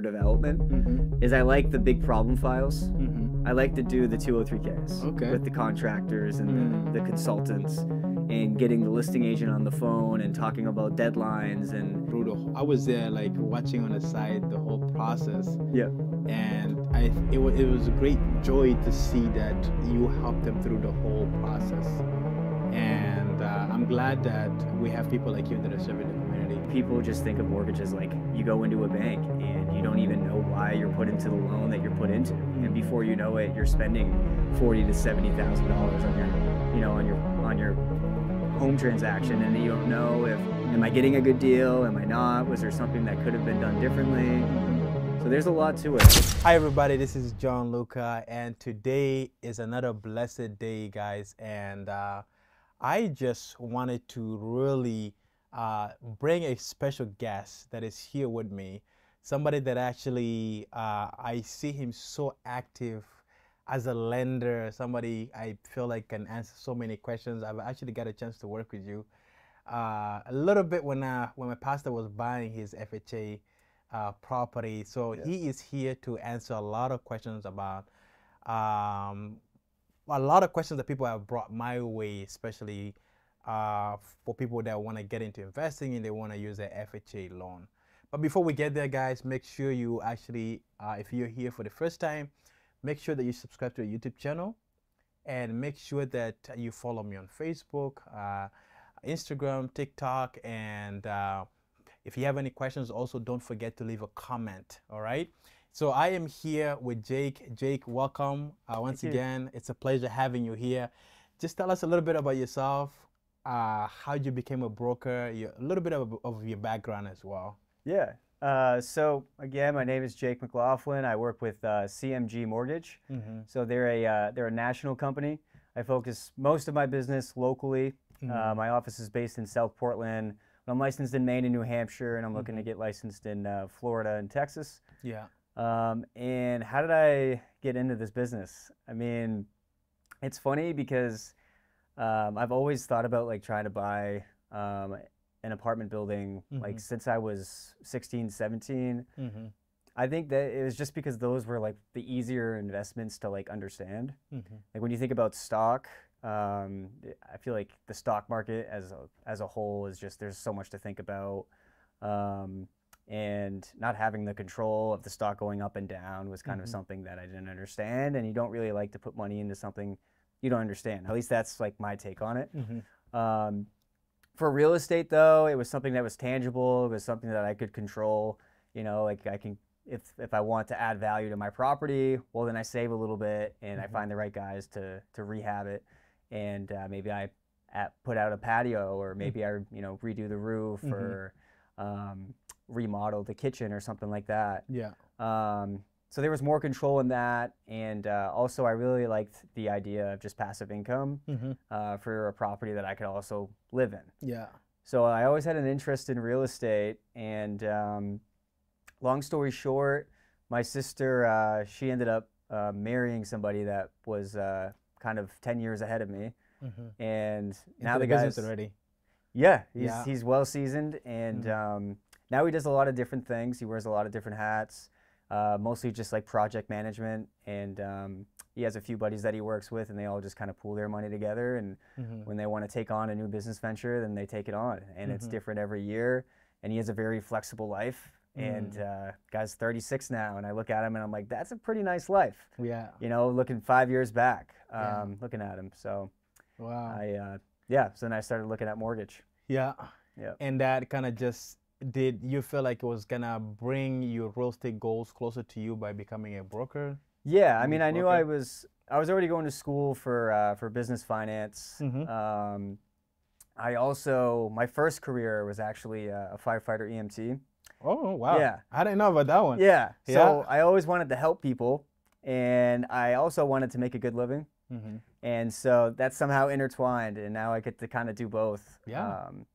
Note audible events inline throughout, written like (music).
development Mm-hmm. is I like the big problem files. Mm-hmm. I like to do the 203Ks Okay. with the contractors and Mhm. the, the consultants and getting the listing agent on the phone and talking about deadlines and the, I was there like watching on the side the whole process, yeah. and I it was it was a great joy to see that you helped them through the whole process, and uh, I'm glad that we have people like you that are serving the. People just think of mortgages like you go into a bank and you don't even know why you're put into the loan that you're put into, and before you know it, you're spending forty to seventy thousand dollars on your, you know, on your on your home transaction, and you don't know if am I getting a good deal, am I not, was there something that could have been done differently. So there's a lot to it. Hi everybody, this is John Luka, and today is another blessed day, guys. And uh, I just wanted to really uh, bring a special guest that is here with me. Somebody that actually uh, I see him so active as a lender. Somebody I feel like can answer so many questions. I've actually got a chance to work with you uh, a little bit when uh, when my pastor was buying his FHA uh, property. So he is here to answer a lot of questions about um, a lot of questions that people have brought my way, especially uh, for people that want to get into investing and they want to use an FHA loan. But before we get there, guys, make sure you actually, uh, if you're here for the first time, make sure that you subscribe to the YouTube channel and make sure that you follow me on Facebook, uh, Instagram, TikTok, and uh, if you have any questions, also don't forget to leave a comment. All right. So I am here with Jake. Jake, welcome uh, once again. It's a pleasure having you here. Just tell us a little bit about yourself, uh, how you became a broker, your, a little bit of, of your background as well. Yeah. Uh, so again, my name is Jake McLoughlin. I work with uh, CMG Mortgage. Mm-hmm. So they're a uh, they're a national company. I focus most of my business locally. Uh, my office is based in South Portland. I'm licensed in Maine and New Hampshire, and I'm looking to get licensed in uh, Florida and Texas. Yeah. Um, and how did I get into this business? I mean, it's funny because um, I've always thought about like trying to buy um, an apartment building like Mhm. since I was 16, 17. Mm-hmm. I think that it was just because those were like the easier investments to like understand. Mm-hmm. Like when you think about stock, um, I feel like the stock market as a, as a whole is just there's so much to think about, um, and not having the control of the stock going up and down was kind of Mhm. something that I didn't understand. And you don't really like to put money into something you don't understand. At least that's like my take on it. Mm-hmm. Um, for real estate, though, it was something that was tangible. It was something that I could control. You know, like I can, if if I want to add value to my property, well, then I save a little bit and I Mhm. find the right guys to to rehab it, and uh, maybe I at, put out a patio or maybe I you know redo the roof Mhm. or um, remodel the kitchen or something like that. Yeah. Um, so there was more control in that, and uh, also I really liked the idea of just passive income Mm-hmm. uh, for a property that I could also live in. Yeah. So I always had an interest in real estate, and um, long story short, my sister uh, she ended up uh, marrying somebody that was uh, kind of ten years ahead of me, Mm-hmm. and now Into the business guy's already. yeah he's Yeah. he's well seasoned, and Mhm. um, now he does a lot of different things. He wears a lot of different hats, uh, mostly just like project management, and um, he has a few buddies that he works with, and they all just kind of pool their money together and Mm-hmm. when they want to take on a new business venture, then they take it on, and it's Mhm. different every year. And he has a very flexible life. And Mm. uh, guy's 36 now, and I look at him and I'm like, that's a pretty nice life. Yeah. You know, looking five years back, um, Yeah. looking at him. So Wow. I, uh, yeah. So then I started looking at mortgage. Yeah. Yeah. And that kind of just did you feel like it was gonna bring your real estate goals closer to you by becoming a broker? Yeah, I mean, I knew. I was I was already going to school for uh, for business finance. Mhm. Um, I also my first career was actually a, a firefighter EMT. Oh wow. Yeah. I didn't know about that one. Yeah. Yeah. So I always wanted to help people, and I also wanted to make a good living, hmm and so that's somehow intertwined. And now I get to kind of do both. Yeah. Um,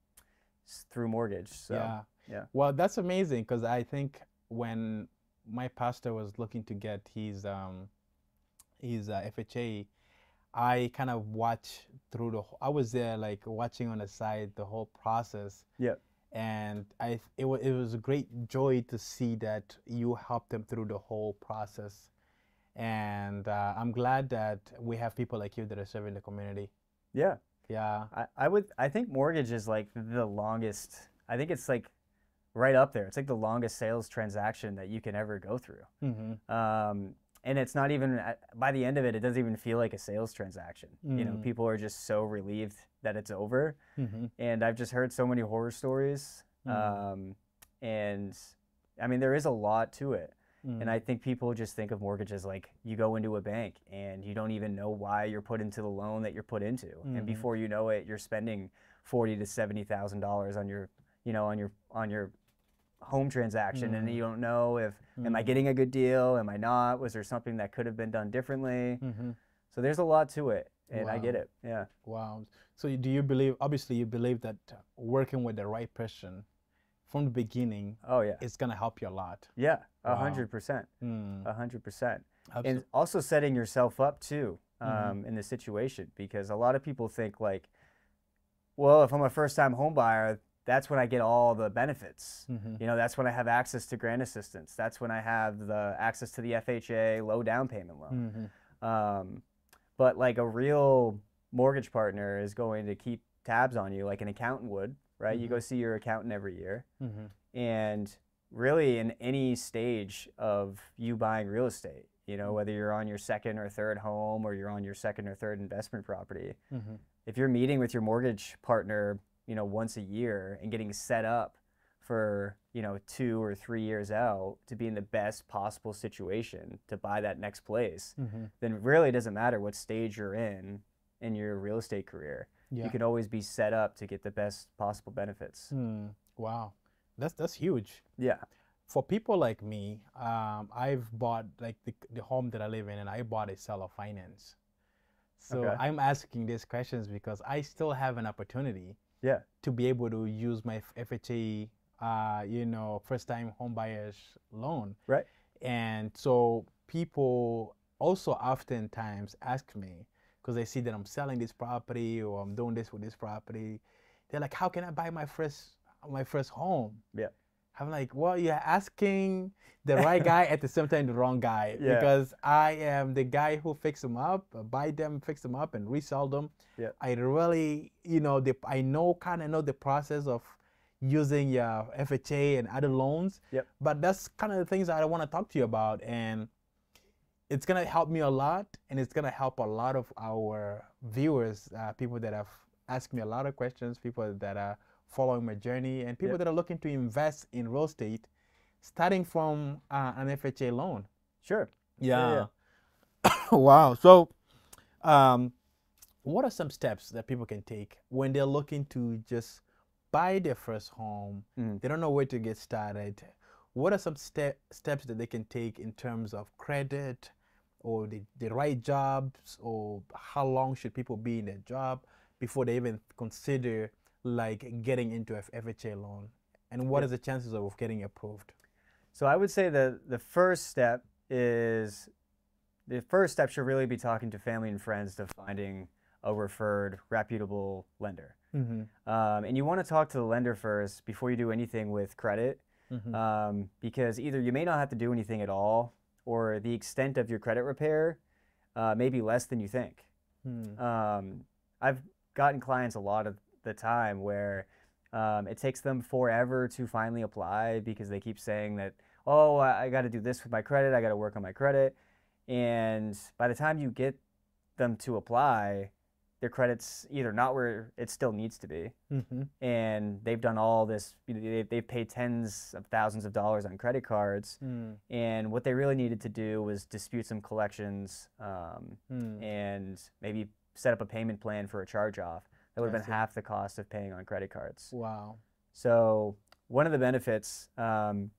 through mortgage. So yeah. Yeah. Well, that's amazing because I think when my pastor was looking to get his um his uh, FHA, I kind of watched through the. I was there like watching on the side the whole process. Yep. and I it, wa it was a great joy to see that you helped them through the whole process. And uh, I'm glad that we have people like you that are serving the community. Yeah. Yeah. I, I would I think mortgage is like the longest I think it's like right up there. It's like the longest sales transaction that you can ever go through. Mm-hmm. Um, and it's not even by the end of it, it doesn't even feel like a sales transaction. You know, Mm. people are just so relieved that it's over. Mm-hmm. And I've just heard so many horror stories. Mm. Um, and I mean, there is a lot to it. Mm. And I think people just think of mortgages like you go into a bank and you don't even know why you're put into the loan that you're put into, and before you know it, you're spending forty to seventy thousand dollars on your, you know, on your on your home transaction, and Mhm. you don't know if am I Mm. getting a good deal, am I not? Was there something that could have been done differently? Mm-hmm. So there's a lot to it, and I get it. Yeah. Wow. So do you believe? Obviously, you believe that working with the right person from the beginning Oh yeah. is gonna help you a lot. Yeah. A hundred percent. Mm. A hundred percent. And also setting yourself up too um, Mhm. in the situation because a lot of people think like well if i'm a first time home buyer that's when i get all the benefits Mhm. you know that's when i have access to grant assistance that's when i have the access to the fha low down payment loan Mhm. um, but like a real mortgage partner is going to keep tabs on you like an accountant would right you Mhm. go see your accountant every year Mhm. and really in any stage of you buying real estate you Mm-hmm. know whether you're on your second or third home or you're on your second or third investment property Mhm. if you're meeting with your mortgage partner you know once a year and getting set up for you know two or three years out to be in the best possible situation to buy that next place Mhm. then it really doesn't matter what stage you're in in your real estate career Yeah. you can always be set up to get the best possible benefits Hmm. Wow. That's that's huge. yeah For people like me, um, I've bought like the, the home that I live in, and I bought a seller finance. So Okay. I'm asking these questions because I still have an opportunity yeah to be able to use my FHA, uh, you know, first time home buyers loan. Right. And so people also oftentimes ask me because they see that I'm selling this property or I'm doing this with this property. They're like, "How can I buy my first my first home?" Yeah. I'm like, "Well, you're asking the right (laughs) guy at the same time the wrong guy Yeah. because I am the guy who fix them up, uh, buy them, fix them up, and resell them. Yeah. I really, you know, the, I know kind of know the process of using your FHA and other loans. Yep. But that's kind of the things I want to talk to you about, and it's gonna help me a lot, and it's gonna help a lot of our viewers, uh, people that have asked me a lot of questions, people that are following my journey, and people Yep. that are looking to invest in real estate, starting from uh, an FHA loan. sure Yeah. Yeah, (coughs) wow. So, um, what are some steps that people can take when they're looking to just buy their first home? Mhm. They don't know where to get started. What are some step, steps that they can take in terms of credit or the, the right jobs or how long should people be in their job before they even consider like getting into a FHA loan? And what Yeah. is the chances of getting approved? So I would say the the first step is the first step should really be talking to family and friends to finding a referred reputable lender. Mm-hmm. Um, and you want to talk to the lender first before you do anything with credit, Mm-hmm. um, because either you may not have to do anything at all, or the extent of your credit repair uh, may be less than you think. Hmm. Um, I've gotten clients a lot of the time where um, it takes them forever to finally apply because they keep saying that, oh, I, I got to do this with my credit, I got to work on my credit. And by the time you get them to apply, their credit's either not where it still needs to be, Mm-hmm. and they've done all this, you know, they, they've paid tens of thousands of dollars on credit cards. Mm. And what they really needed to do was dispute some collections um, Mm. and maybe set up a payment plan for a charge off. That would have been half the cost of paying on credit cards. Wow. So, one of the benefits um,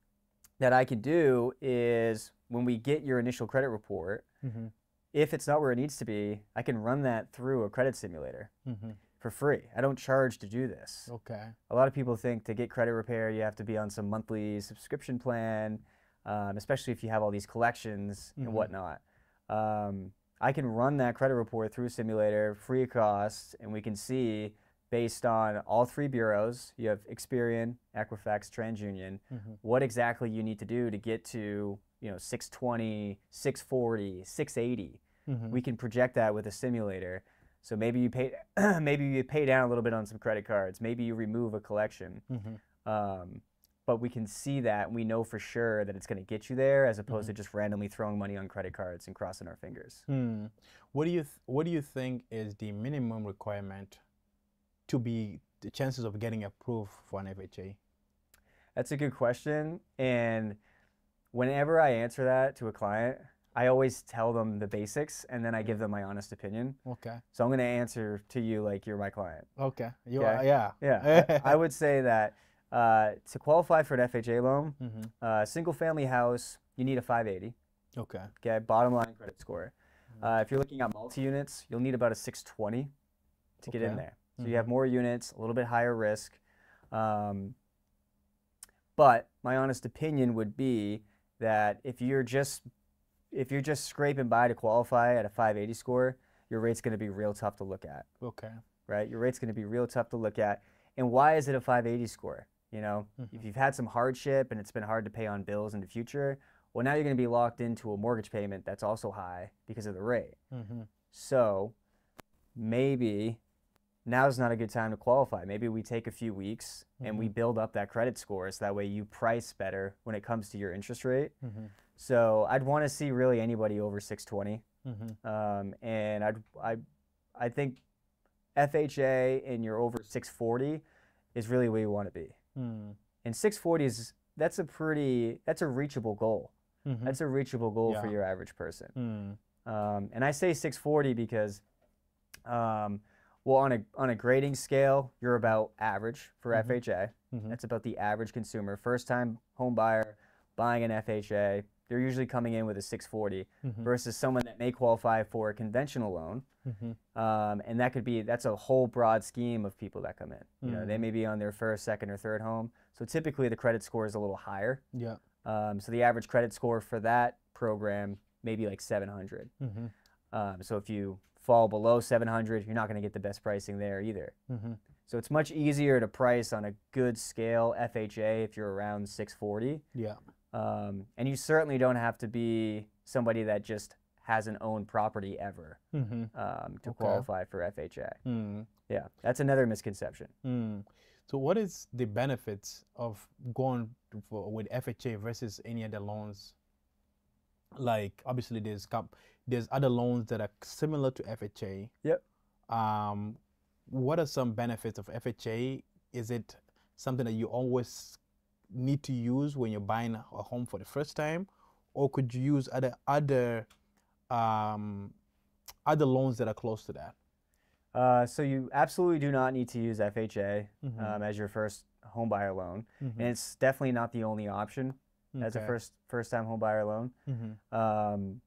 that I can do is when we get your initial credit report, Mm-hmm. if it's not where it needs to be, I can run that through a credit simulator Mm-hmm. for free. I don't charge to do this. Okay. A lot of people think to get credit repair, you have to be on some monthly subscription plan, um, especially if you have all these collections Mhm. and whatnot. Um, I can run that credit report through a simulator free of cost, and we can see based on all three bureaus. You have Experian, Equifax, TransUnion. Mm-hmm. What exactly you need to do to get to you know 620, 640, 680. Mm-hmm. We can project that with a simulator. So maybe you pay (clears throat) maybe you pay down a little bit on some credit cards. Maybe you remove a collection. Mm-hmm. Um, but we can see that we know for sure that it's going to get you there as opposed Mm-hmm. to just randomly throwing money on credit cards and crossing our fingers. Hmm. What do you th- What do you think is the minimum requirement to be the chances of getting approved for an FHA? That's a good question. And whenever I answer that to a client, I always tell them the basics and then I give them my honest opinion. Okay. So I'm going to answer to you like you're my client. Okay. You Okay. are, yeah. Yeah. I, (laughs) I would say that uh, to qualify for an FHA loan, Mm-hmm. uh, single family house, you need a 580. Okay. Okay. Bottom line credit score. Uh, if you're looking at multi units, you'll need about a 620 to get in there. So you have more units, a little bit higher risk. Um, but my honest opinion would be that if you're just if you're just scraping by to qualify at a 580 score, your rate's going to be real tough to look at, Okay. right? Your rate's going to be real tough to look at. And why is it a 580 score? You know, if you've had some hardship and it's been hard to pay on bills in the future, well, now you're going to be locked into a mortgage payment that's also high because of the rate. Mm-hmm. So maybe now is not a good time to qualify. Maybe we take a few weeks and we build up that credit score so that way you price better when it comes to your interest rate. Mm-hmm. So I'd want to see really anybody over 620. Mm-hmm. Um, and I'd, I, I think FHA and you're over 640 is really where you want to be. Mm-hmm. And 640 is that's a pretty that's a reachable goal. Mm-hmm. That's a reachable goal for your average person. Mm-hmm. Um, and I say 640 because, um, well, on a on a grading scale, you're about average for Mhm. FHA. Mhm. That's about the average consumer, first time home buyer buying an FHA. They're usually coming in with a 640 Mhm. versus someone that may qualify for a conventional loan. Mm-hmm. Um, and that could be that's a whole broad scheme of people that come in. You know, they Mhm. may be on their first, second, or third home. So typically the credit score is a little higher. Yeah. Um, so the average credit score for that program may be like 700. Mm-hmm. Um, so if you fall below 700, you're not going to get the best pricing there either. Mm-hmm. So it's much easier to price on a good scale FHA if you're around 640. Yeah. Um, and you certainly don't have to be somebody that just hasn't owned property ever Mm-hmm. um, to Okay. qualify for FHA. Mm. Yeah, that's another misconception. Mm. So what is the benefits of going for, with FHA versus any other loans? Like obviously there's comp- there's other loans that are similar to FHA. Yep. Um, what are some benefits of FHA? Is it something that you always need to use when you're buying a home for the first time, or could you use other other um, other loans that are close to that? Uh, so you absolutely do not need to use FHA Mhm. um, as your first home buyer loan, Mhm. and it's definitely not the only option as a first first time home buyer loan. Mhm. Um,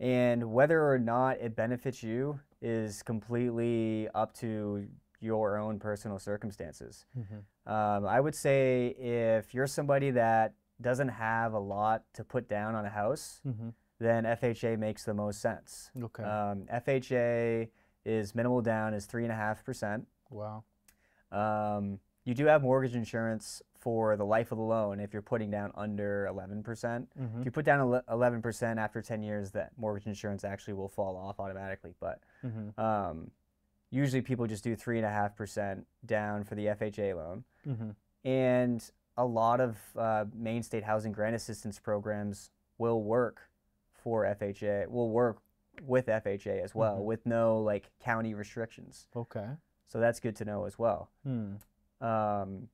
and whether or not it benefits you is completely up to your own personal circumstances. Mhm. Um, I would say if you're somebody that doesn't have a lot to put down on a house, Mhm. then FHA makes the most sense. Okay. Um, FHA is minimal down is three and a half percent. wow. Um, you do have mortgage insurance for the life of the loan if you're putting down under 11%. Mhm. If you put down 11% after 10 years, that mortgage insurance actually will fall off automatically. But Mhm. um, usually people just do 3.5% down for the FHA loan. Mhm. And a lot of uh, Maine State Housing Grant Assistance programs will work for FHA, will work with FHA as well, Mhm. with no like county restrictions. Okay. So that's good to know as well. Hmm. Um,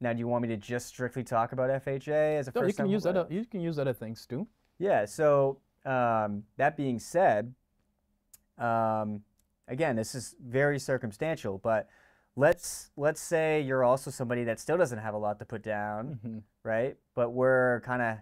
now, do you want me to just strictly talk about FHA as a No, first you can use other you can use other things too. Yeah. So um, that being said, um, again, this is very circumstantial, but let's let's say you're also somebody that still doesn't have a lot to put down, Mhm. right? But we're kind of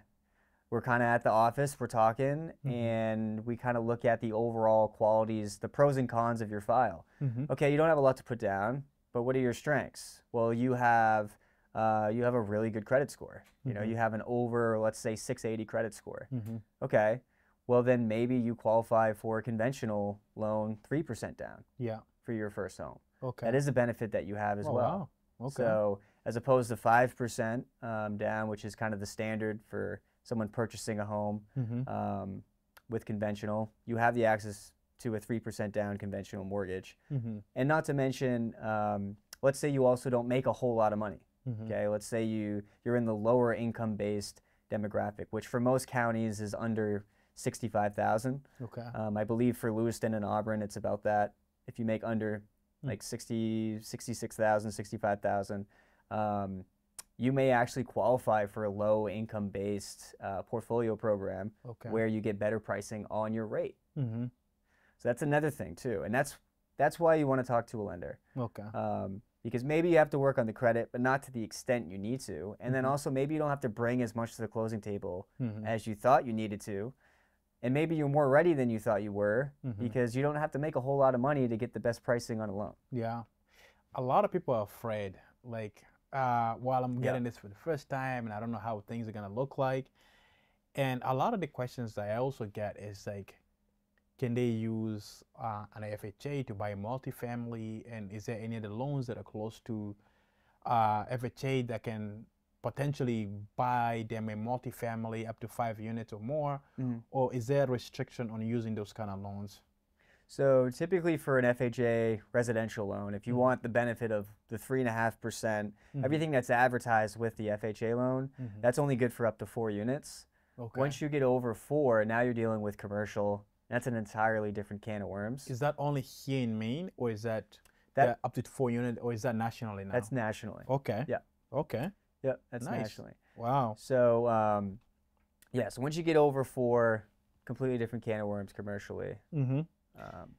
we're kind of at the office, we're talking, Mhm. and we kind of look at the overall qualities, the pros and cons of your file. Mhm. Okay, you don't have a lot to put down, but what are your strengths? Well, you have uh, you have a really good credit score. You know, Mhm. you have an over, let's say, 680 credit score. Mhm. Okay, well then maybe you qualify for a conventional loan, three percent down Yeah. for your first home. Okay. That is a benefit that you have as oh, well. Wow. Okay. So as opposed to five percent um, down, which is kind of the standard for someone purchasing a home mm-hmm. um, with conventional, you have the access to a three percent down conventional mortgage, Mm-hmm. and not to mention, um, let's say you also don't make a whole lot of money. Mm-hmm. Okay, let's say you you're in the lower income based demographic, which for most counties is under sixty five thousand. Okay. Um, I believe for Lewiston and Auburn, it's about that. If you make under Hmm. like 60, 66,000, 65,000, um, you may actually qualify for a low income based uh, portfolio program Okay. where you get better pricing on your rate. Mm-hmm. So that's another thing too, and that's that's why you want to talk to a lender Okay. um, because maybe you have to work on the credit, but not to the extent you need to, and then Mhm. also maybe you don't have to bring as much to the closing table Mm-hmm. as you thought you needed to. And maybe you're more ready than you thought you were Mhm. because you don't have to make a whole lot of money to get the best pricing on a loan. Yeah. A lot of people are afraid. Like, uh, while I'm Yeah. getting this for the first time and I don't know how things are going to look like. And a lot of the questions that I also get is like, can they use uh, an FHA to buy a multifamily? And is there any other loans that are close to uh, FHA that can potentially buy them a multifamily up to five units or more? Mhm. Or is there a restriction on using those kind of loans? So typically for an FHA residential loan, if you Mhm. want the benefit of the three and a half percent, everything that's advertised with the FHA loan, Mhm. that's only good for up to four units. Okay. Once you get over four, now you're dealing with commercial. That's an entirely different can of worms. Is that only here in Maine, or is that, That- up to four unit, or is that nationally now? That's nationally. okay. Yeah. Okay. Yep, that's Nice. nationally. Wow. So um, yeah, so once you get over four, completely different can of worms commercially. Mm-hmm. Um,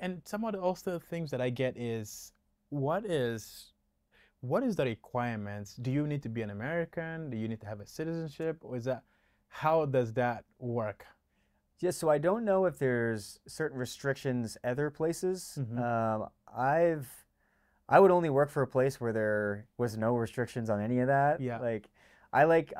And some of the also things that I get is, what is, what is the requirements? Do you need to be an American? Do you need to have a citizenship, or is that, how does that work? Yeah, so I don't know if there's certain restrictions other places. Mhm. Um, I've I would only work for a place where there was no restrictions on any of that. Yeah. Like I like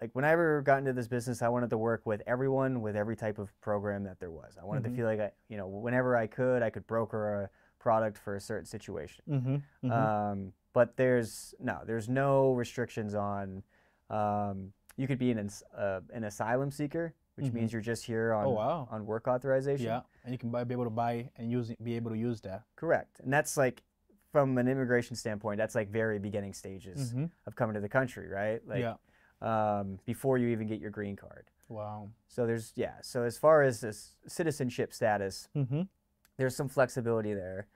like when I ever got into this business, I wanted to work with everyone with every type of program that there was. I wanted Mhm. to feel like I, you know, whenever I could, I could broker a product for a certain situation. Mm-hmm. Um, but there's no, there's no restrictions on. Um, you could be an uh, an asylum seeker, which means you're just here on Oh, wow. on work authorization. yeah, and you can buy, be able to buy and use, be able to use that. Correct. And that's like, from an immigration standpoint, that's like very beginning stages Mm-hmm. of coming to the country, right? Like, yeah. um, before you even get your green card. Wow. So there's yeah. So as far as this citizenship status, Mm-hmm. there's some flexibility there.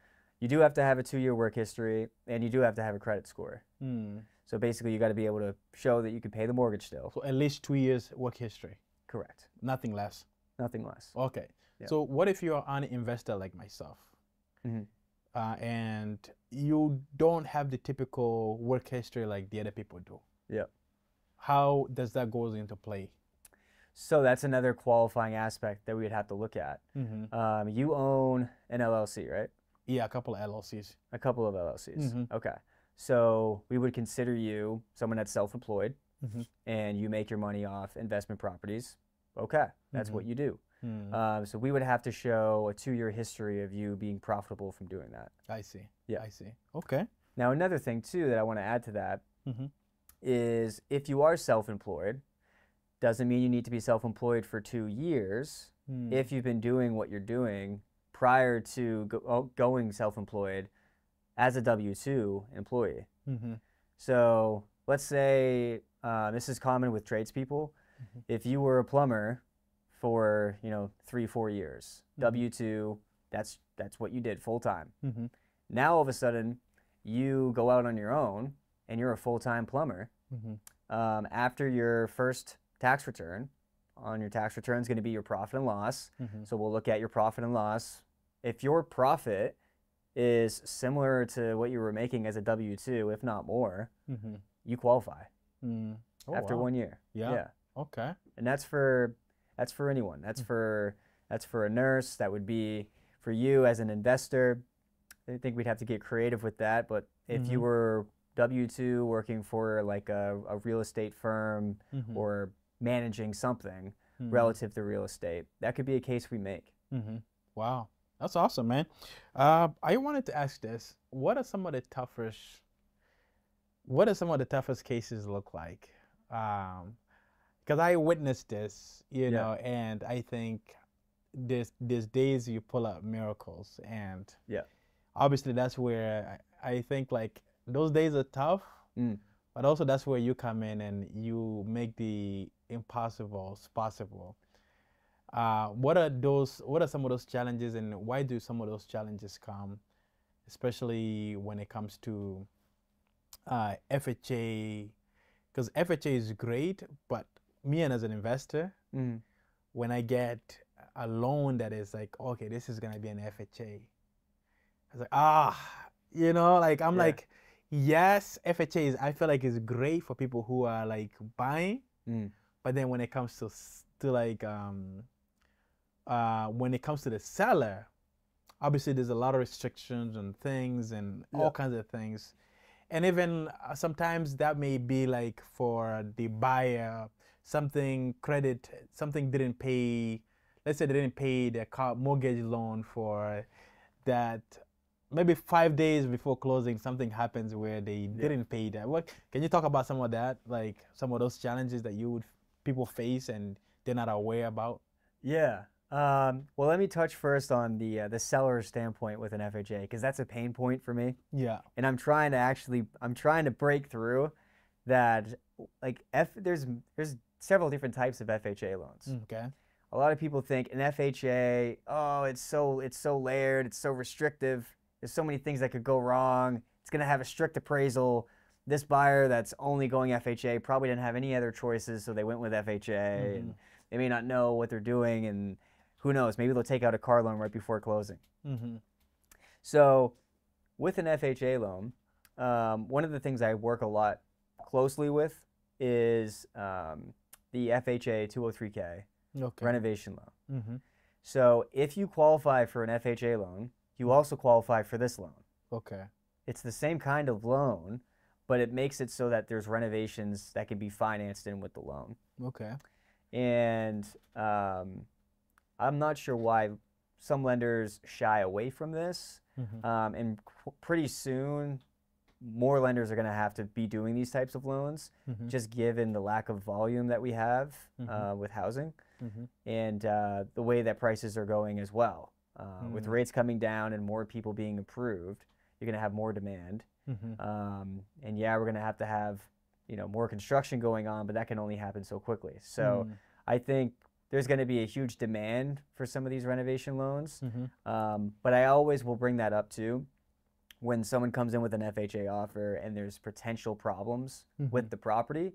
You do have to have a two-year work history, and you do have to have a credit score. Mm. So basically, you got to be able to show that you can pay the mortgage still. So at least two years work history, Correct. nothing less. Nothing less. Okay. Yeah. So what if you're an investor like myself, Mhm. Uh, and you don't have the typical work history like the other people do? Yeah. How does that goes into play? So that's another qualifying aspect that we would have to look at. Mm-hmm. Um, you own an LLC, right? Yeah, a couple of LLCs. A couple of LLCs. Mhm. Okay. So we would consider you someone that's self-employed, Mhm. and you make your money off investment properties. Okay, that's what you do. Mm, Um, so we would have to show a two-year history of you being profitable from doing that. I see. yeah. I see. Okay. Now another thing too that I want to add to that is Mhm. if you are self-employed, doesn't mean you need to be self-employed for two years. Mm, if you've been doing what you're doing prior to go, oh, going self-employed as a W-2 employee. mhm, So let's say uh, this is common with tradespeople. Mhm. If you were a plumber for you know three four years, Mhm. W-2, that's that's what you did full time. mhm, Now all of a sudden, you go out on your own and you're a full-time plumber. mhm, Um, after your first tax return, on your tax return is going to be your profit and loss. mhm. So we'll look at your profit and loss. If your profit is similar to what you were making as a W 2, if not more, Mhm. you qualify Mm. Oh, after wow. one year. Yeah. Okay. And that's for that's for anyone. That's Mm. for that's for a nurse. That would be for you as an investor. I think we'd have to get creative with that. But if you Mhm. were W 2 working for like a, a real estate firm Mhm, or managing something mhm, relative to real estate, that could be a case we make. mhm. Wow, That's awesome, man. Uh, I wanted to ask this: What are some of the toughest? What are some of the toughest cases look like? Um, because I witnessed this, you Yeah. know, and I think there's there's days you pull out miracles, and Yeah. obviously that's where I, I think like those days are tough, Mm. but also that's where you come in and you make the impossible possible. Uh, what are those? What are some of those challenges, and why do some of those challenges come, especially when it comes to uh, FHA? Because FHA is great, but me and as an investor, Mm. when I get a loan that is like, okay, this is gonna be an FHA, I was like, ah, you know, like I'm Yeah. like, yes, FHA is. I feel like it's great for people who are like buying, Mm. but then when it comes to to like um, uh, when it comes to the seller, obviously there's a lot of restrictions and things and Yeah. all kinds of things, and even uh, sometimes that may be like for the buyer something credit something didn't pay. Let's say they didn't pay their car mortgage loan for that. Maybe five days before closing, something happens where they didn't pay that. What can you talk about some of that, like some of those challenges that you would people face and they're not aware about? Yeah. Um, well, let me touch first on the uh, the seller standpoint with an FHA because that's a pain point for me, Yeah. and I'm trying to actually I'm trying to break through that. Like F, there's there's several different types of FHA loans. Okay. A lot of people think an FHA, oh, it's so it's so layered, it's so restrictive. There's so many things that could go wrong. It's gonna have a strict appraisal. This buyer that's only going FHA probably didn't have any other choices, so they went with FHA. And they may not know what they're doing, and who knows? Maybe they'll take out a car loan right before closing. Mm-hmm. So, with an FHA loan, um, one of the things I work a lot closely with is um, the FHA 203K Okay. renovation loan. Mm-hmm. So if you qualify for an FHA loan, you also qualify for this loan. Okay. It's the same kind of loan, but it makes it so that there's renovations that can be financed in with the loan. Okay. And um, I'm not sure why some lenders shy away from this. Mm-hmm. Um, and qu- pretty soon, more lenders are going to have to be doing these types of loans, Mm-hmm. just given the lack of volume that we have Mhm. uh, with housing Mm-hmm. and uh, the way that prices are going as well. Uh, With Mm. rates coming down and more people being approved, you're going to have more demand. Mm-hmm. Um, and yeah, we're going to have to have you know more construction going on, but that can only happen so quickly. So I think there's going to be a huge demand for some of these renovation loans. Mm-hmm. Um, but I always will bring that up too when someone comes in with an FHA offer and there's potential problems with the property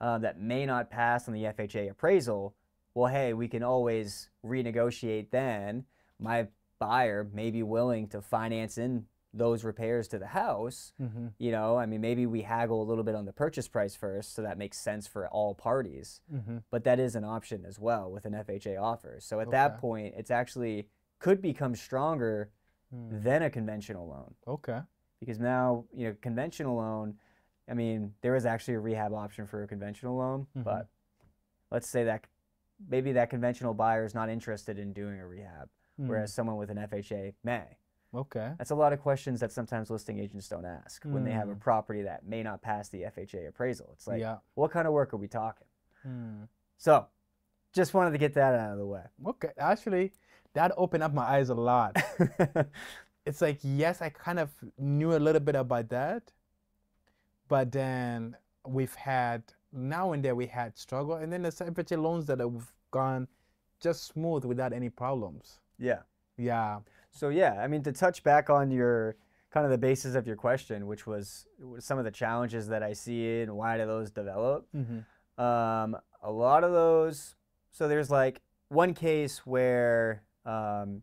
um, that may not pass on the FHA appraisal. Well, hey, we can always renegotiate then. My buyer may be willing to finance in those repairs to the house. Mm-hmm. You know, I mean, maybe we haggle a little bit on the purchase price first, so that makes sense for all parties Mm-hmm. but that is an option as well with an FHA offer. So at that point, it's actually could become stronger Mm. than a conventional loan Okay. because now you know conventional loan. I mean, there is actually a rehab option for a conventional loan, Mhm. but let's say that maybe that conventional buyer is not interested in doing a rehab, Mm. whereas someone with an FHA may. Okay. That's a lot of questions that sometimes listing agents don't ask when they have a Mm. property that may not pass the FHA appraisal. It's like, yeah. what kind of work are we talking? Mm. So, just wanted to get that out of the way. Okay. Actually, that opened up my eyes a lot. (laughs) it's like yes, I kind of knew a little bit about that, but then we've had now and then we had struggle, and then there's FHA loans that have gone just smooth without any problems. yeah. Yeah. So yeah, I mean to touch back on your kind of the basis of your question, which was some of the challenges that I see and why do those develop. Mm-hmm. Um, a lot of those. So there's like one case where um,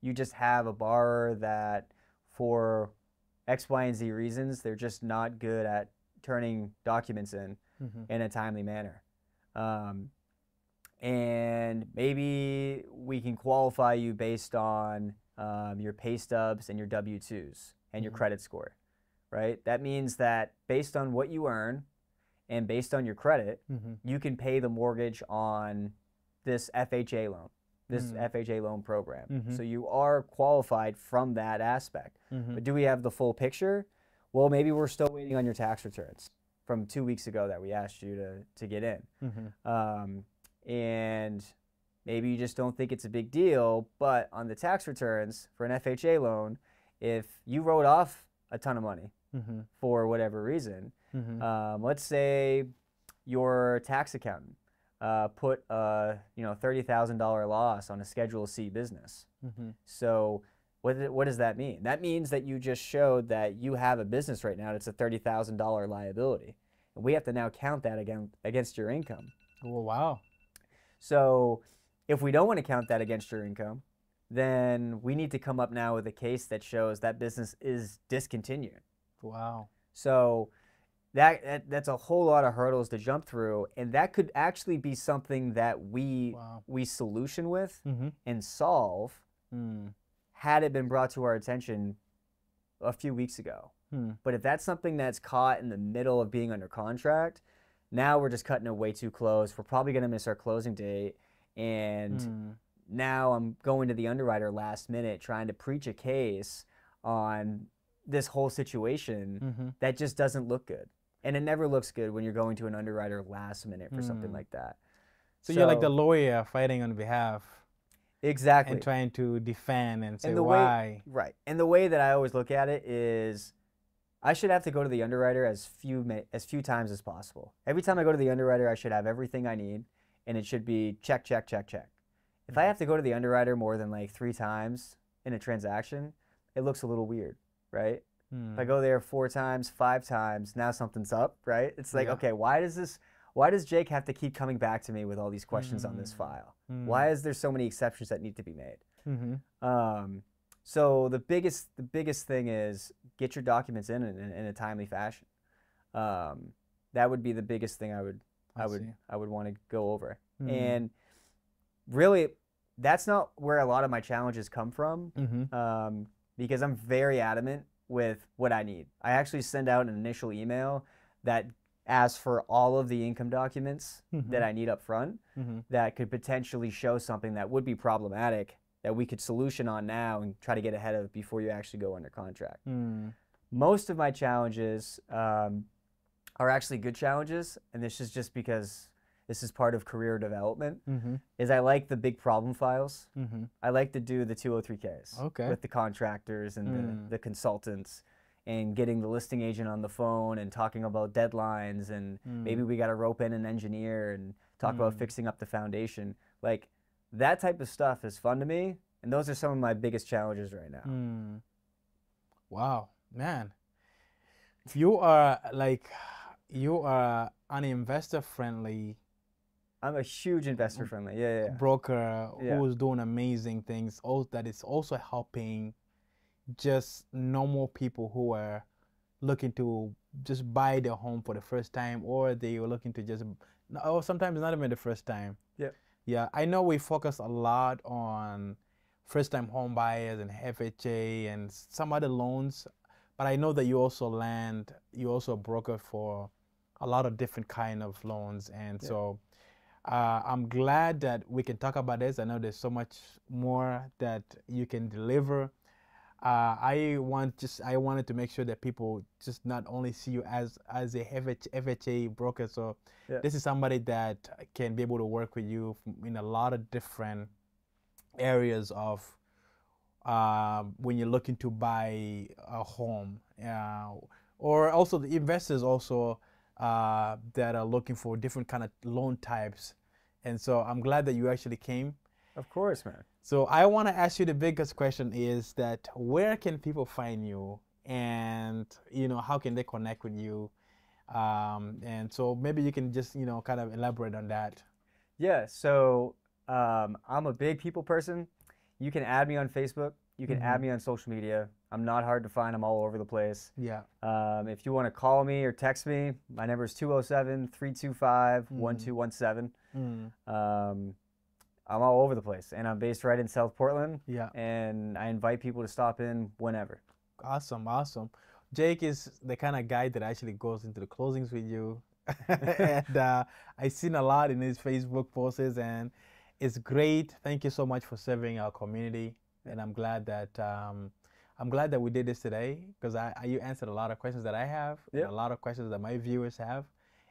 you just have a borrower that, for X, Y, and Z reasons, they're just not good at turning documents in Mm-hmm. in a timely manner. Um, and maybe we can qualify you based on um, your pay stubs and your W 2s and your Mhm. credit score, right? That means that based on what you earn and based on your credit, Mm-hmm. you can pay the mortgage on this FHA loan. This Mm. FHA loan program. Mhm. So you are qualified from that aspect. Mhm. But do we have the full picture? Well, maybe we're still waiting on your tax returns from two weeks ago that we asked you to, to get in. Mhm. Um, and maybe you just don't think it's a big deal, but on the tax returns for an FHA loan, if you wrote off a ton of money Mhm. for whatever reason, um, let's say your tax accountant uh, put a you know thirty thousand dollar loss on a Schedule C business. Mhm. So what what does that mean? That means that you just showed that you have a business right now that's a thirty thousand dollar liability, and we have to now count that again against your income. Oh, wow. So if we don't want to count that against your income, then we need to come up now with a case that shows that business is discontinued. Wow. So that, that that's a whole lot of hurdles to jump through, and that could actually be something that we Wow. we solution with Mm-hmm. and solve Mm. had it been brought to our attention a few weeks ago. Hmm. But if that's something that's caught in the middle of being under contract, now we're just cutting it way too close. We're probably going to miss our closing date. And Mm. now I'm going to the underwriter last minute trying to preach a case on this whole situation Mhm. that just doesn't look good. And it never looks good when you're going to an underwriter last minute for something Mm. like that. So, you're like the lawyer fighting on behalf exactly and trying to defend and say the way- why. Right. And the way that I always look at it is I should have to go to the underwriter as few as few times as possible. Every time I go to the underwriter, I should have everything I need and it should be check check check check. If I Mhm. have to go to the underwriter more than like 3 times in a transaction, it looks a little weird, right? If I Mm. go there 4 times, 5 times, now something's up, right? It's like, Yeah. okay, why does this why does Jake have to keep coming back to me with all these questions on this Mm. file? Mm. Why is there so many exceptions that need to be made? Mhm. Um, so the biggest the biggest thing is get your documents in in, in a timely fashion. Um, that would be the biggest thing I would I, I would see. I would want to go over. Mm. And really, that's not where a lot of my challenges come from. Mhm. Um, because I'm very adamant with what I need. I actually send out an initial email that asks for all of the income documents that Mhm. I need up front Mhm. that could potentially show something that would be problematic that we could solution on now and try to get ahead of before you actually go under contract. Mm. Most of my challenges um, are actually good challenges, and this is just because this is part of career development. Mhm. Is I like the big problem files. Mhm. I like to do the 203ks Okay. with the contractors and Mm. the, the consultants and getting the listing agent on the phone and talking about deadlines and maybe Mm. we got to rope in an engineer and talk about Mm. fixing up the foundation. Like that type of stuff is fun to me, and those are some of my biggest challenges right now. Mm. Wow, man. If you are like you are an investor friendly I'm a huge investor mm. friendly. Yeah, yeah, yeah. broker Yeah. who's doing amazing things. Also, that is also helping just normal people who are looking to just buy their home for the first time, or they were looking to just, or sometimes not even the first time. Yeah. Yeah, I know we focus a lot on first-time home buyers and FHA and some other loans, but I know that you also land, you also a broker for a lot of different kind of loans, and Yeah. so uh, I'm glad that we can talk about this. I know there's so much more that you can deliver. Uh, I want just I wanted to make sure that people just not only see you as as a FH, FHA broker. So Yeah. this is somebody that can be able to work with you in a lot of different areas of uh, when you're looking to buy a home, uh, or also the investors also uh, that are looking for different kind of loan types. And so I'm glad that you actually came. Of course, man. So I want to ask you the biggest question is that where can people find you, and you know how can they connect with you? Um, and so maybe you can just you know kind of elaborate on that. Yeah, so um, I'm a big people person. You can add me on Facebook. You can add Mhm. me on social media. I'm not hard to find. I'm all over the place. Yeah. Um, if you want to call me or text me, my number is 207 325 1217. Mm, Um, I'm all over the place, and I'm based right in South Portland. yeah. And I invite people to stop in whenever. Awesome, awesome. Jake is the kind of guy that actually goes into the closings with you, (laughs) (laughs) and uh, I've seen a lot in his Facebook posts, and it's great. Thank you so much for serving our community, and I'm glad that um, I'm glad that we did this today because I, I, you answered a lot of questions that I have, Yep. and a lot of questions that my viewers have,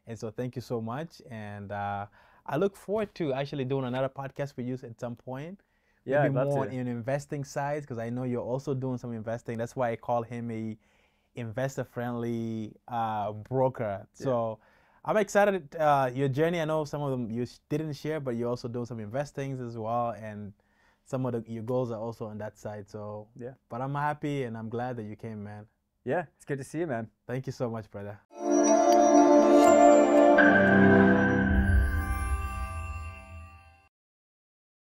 and so thank you so much. And uh, I look forward to actually doing another podcast with you at some point. Yeah, maybe more to. in investing sides because I know you're also doing some investing. That's why I call him a investor friendly uh, broker. So I'm excited uh, your journey. I know some of them you didn't share, but you're also doing some investings as well, and some of the, your goals are also on that side. So Yeah. but I'm happy and I'm glad that you came, man. Yeah, it's good to see you, man. Thank you so much, brother.